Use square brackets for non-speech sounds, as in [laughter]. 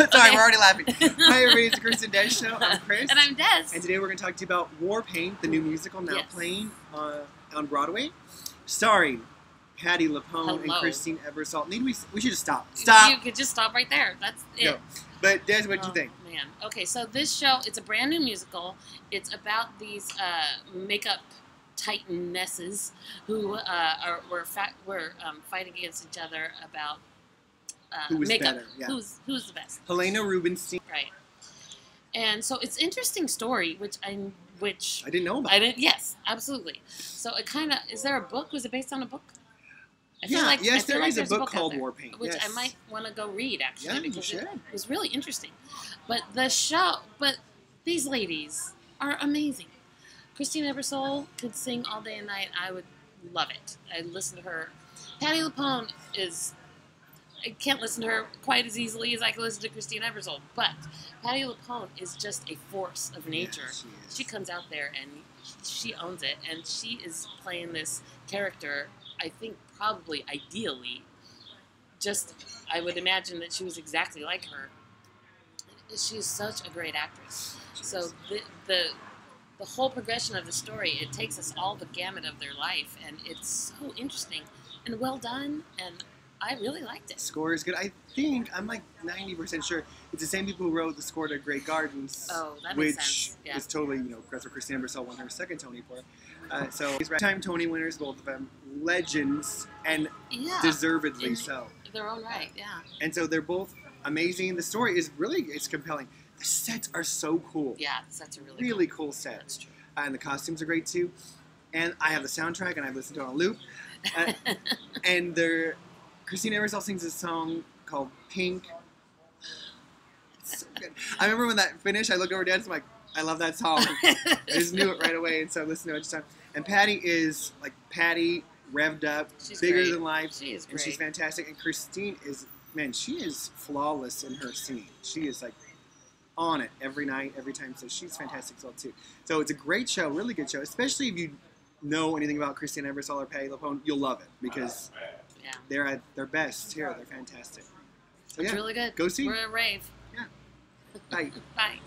[laughs] Sorry, Okay. we're already laughing. Hi, everybody. It's the Chris and Dez [laughs] Show. I'm Chris. And I'm Dez. And today we're going to talk to you about War Paint, the new musical now Yes. playing uh, on Broadway, starring Patti LuPone and Christine Ebersole. Need we? We should just stop. Stop. You could just stop right there. That's it. Go. But Dez, what do you Oh, think? Man, okay, so this show, it's a brand new musical. It's about these uh, makeup titanesses who uh, are were fa- were um, fighting against each other about uh, Who was makeup. better, yeah. Who's who's the best? Helena Rubinstein. Right. And so it's interesting story, which I which I didn't know about. I didn't. Yes, absolutely. So it kind of is there a book? Was it based on a book? I yeah. I yes, there like is a there's book called there, War Paint. which yes. I might want to go read actually Yeah, you because should. it was really interesting. But the show, but these ladies are amazing. Christine Ebersole could sing all day and night. I would love it. I listen to her. Patti LuPone is. I can't listen to her quite as easily as I can listen to Christine Ebersole. but Patti LuPone is just a force of nature. Yeah, she is. She comes out there and she owns it, and she is playing this character. I think probably ideally, just I would imagine that she was exactly like her. She's such a great actress. So the the the whole progression of the story it takes us all the gamut of their life, and it's so interesting and well done, and I really liked it. score is good. I think I'm like 90% sure it's the same people who wrote the score to Grey Gardens, Oh, that which. Yeah. is totally you know that's what Christine Ebersole won her second Tony for. Uh, so these time Tony winners, both of them legends and yeah, deservedly In- so. their own right. Yeah, And so they're both amazing. The story is really it's compelling. The sets are so cool. yeah, that's a really Really cool. cool sets. Uh, and the costumes are great too. And I have the soundtrack and I've listened to it on loop. Uh, [laughs] and they're Christine Ebersole sings a song called Pink. It's so good. I remember when that finished, I looked over at Dad and I'm like, I love that song. I just knew it right away, and so I listened to it each time. And Patti is like Patti, revved up, She's bigger great. than life, She is and great. she's fantastic. And Christine is, man, she is flawless in her singing. She is like on it every night, every time. So she's fantastic as well too. So it's a great show, really good show. Especially if you know anything about Christine Ebersole or Patti LuPone, you'll love it because yeah, they're at their best here. They're fantastic. So it's yeah, really good. go see. We're a rave. Yeah. Bye. Bye.